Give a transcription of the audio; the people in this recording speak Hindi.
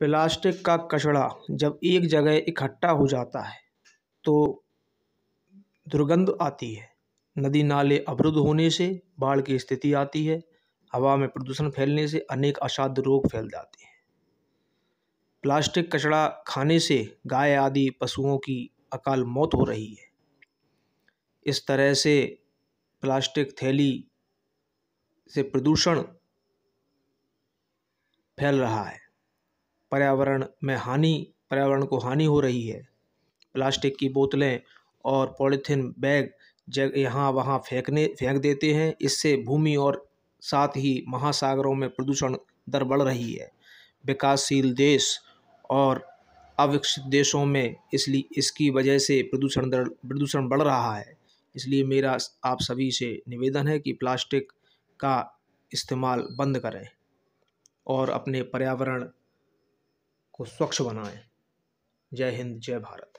प्लास्टिक का कचड़ा जब एक जगह इकट्ठा हो जाता है तो दुर्गंध आती है। नदी नाले अवरुद्ध होने से बाढ़ की स्थिति आती है, हवा में प्रदूषण फैलने से अनेक असाध्य रोग फैल जाते हैं। प्लास्टिक कचड़ा खाने से गाय आदि पशुओं की अकाल मौत हो रही है। इस तरह से प्लास्टिक थैली से प्रदूषण फैल रहा है। पर्यावरण में हानि, पर्यावरण को हानि हो रही है। प्लास्टिक की बोतलें और पॉलीथीन बैग जग, यहाँ वहाँ फेंकने, फेंक देते हैं। इससे भूमि और साथ ही महासागरों में प्रदूषण दर बढ़ रही है। विकासशील देश और अविकसित देशों में इसलिए इसकी वजह से प्रदूषण दर, प्रदूषण बढ़ रहा है। इसलिए मेरा आप सभी से निवेदन है कि प्लास्टिक का इस्तेमाल बंद करें और अपने पर्यावरण को स्वच्छ बनाएँ। जय हिंद जय भारत।